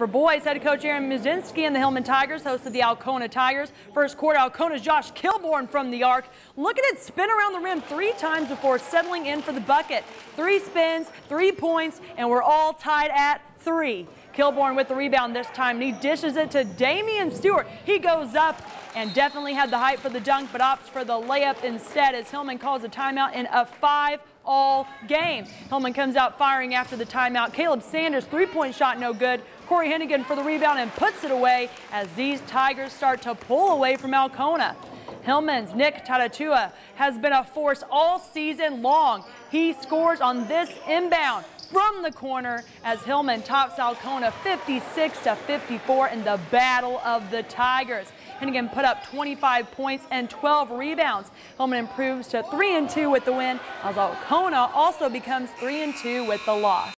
For boys, head coach Aaron Muzinski and the Hillman Tigers hosted the Alcona Tigers. First quarter, Alcona's Josh Kilborn from the arc. Look at it spin around the rim three times before settling in for the bucket. Three spins, three points, and we're all tied at three. Kilborn with the rebound this time, and he dishes it to Damian Stewart. He goes up and definitely had the height for the dunk, but opts for the layup instead as Hillman calls a timeout in a five all game. Hillman comes out firing after the timeout. Caleb Sanders, three-point shot, no good. Kory Henigan for the rebound and puts it away as these Tigers start to pull away from Alcona. Hillman's Nick Tatatua has been a force all season long. He scores on this inbound from the corner as Hillman tops Alcona 56 to 54 in the battle of the Tigers. Henigan put up 25 points and 12 rebounds. Hillman improves to 3 and 2 with the win as Alcona also becomes 3 and 2 with the loss.